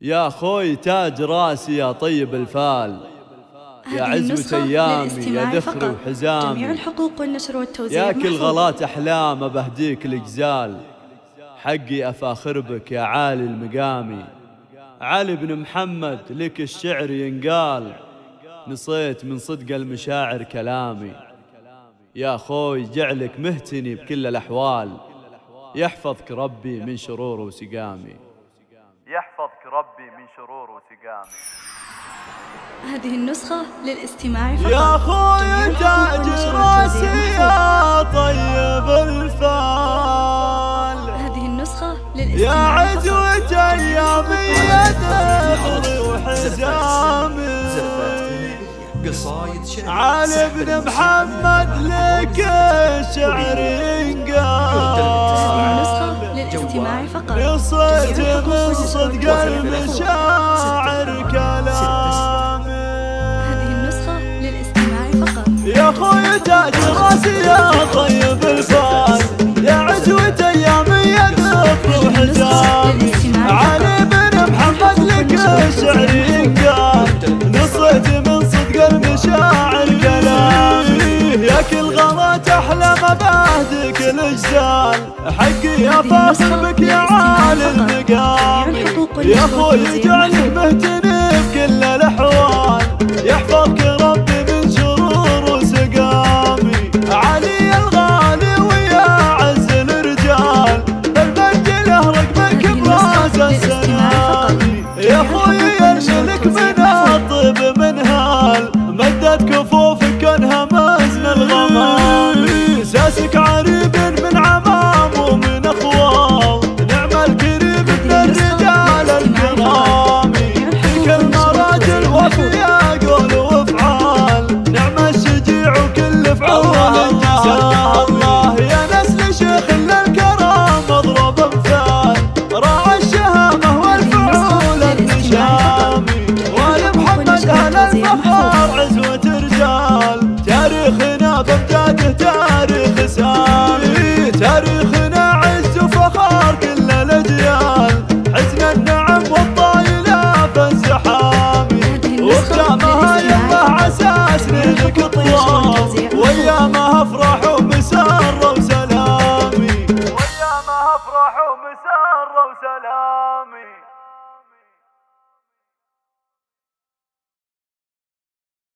يا خوي تاج راسي يا طيب الفال. يا عزوة أيامي يا ذخري فقط. جميع وحزامي الحقوق والنشر والتوزيع يا كل. غلات أحلام بهديك الإجزال. حقي أفاخر بك يا عالي المقامي. علي بن محمد لك الشعر ينقال. نصيت من صدق المشاعر كلامي. يا خوي جعلك مهتني بكل الأحوال. يحفظك ربي من شرور وسقامي. ربي من شرور وسقامي هذه النسخة للاستماع فقط. يا خوي جميع الحقوق تاج راسي يا طيب الفال هذه النسخة يا للاستماع فقط. عزوة أيامي يا دخري وحزامي. قصايد شعر. علي بن محمد لك النسخة للاستماع فقط. الحقوق من صدق المشاعر كلامي. هذه النسخة للاستماع فقط. يا خوي تاج راسي يا طيب الفال بهدك الاجزال حقي يا فاصل بك يا عالي المقام يا أخوي اجعلي مهتني بكل الأحوال. يحفظك ربي من شرور وسقامي. علي الغالي ويا عز الرجال. البنج له رقمك براس السلامي يا أخوي أرشدك من العزيز محمود